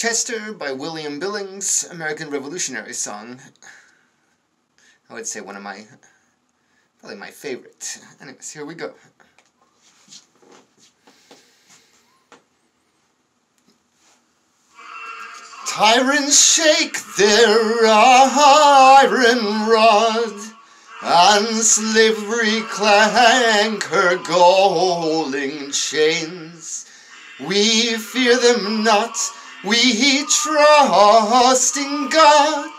Chester by William Billings, American Revolutionary song. I would say one of my, probably my favorite. Anyways, here we go. Tyrants shake their iron rod, and slavery clank her galling chains. We fear them not, we trust in God,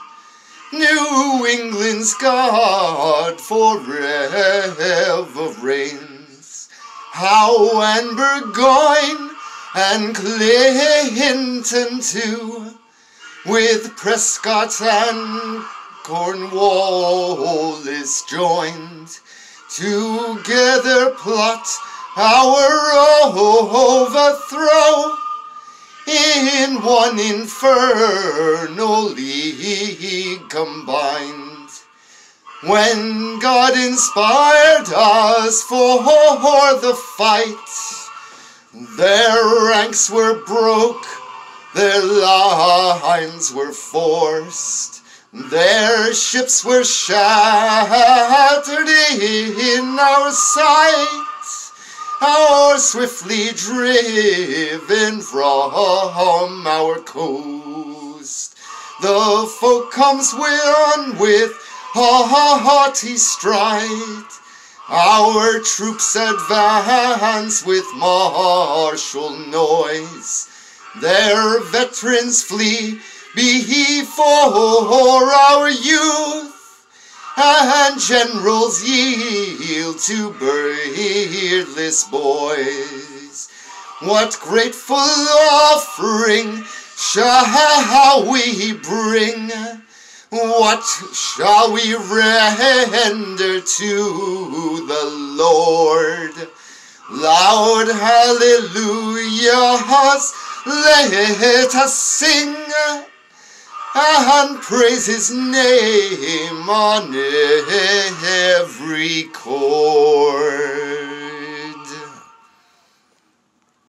New England's God forever reigns. Howe and Burgoyne and Clinton too, with Prescott and Cornwallis joined, together plot our overthrow in one infernal league combined. When God inspired us for the fight, their ranks were broke, their lines were forced, their ships were shattered in our sight are swiftly driven from our coast. The foe comes on with haughty stride. Our troops advance with martial noise. Their veterans flee before our youth and generals yield to beardless boys. What grateful offering shall we bring? What shall we render to the Lord? Loud hallelujahs let us sing and praise his name on every chord.